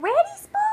Ready, Spot?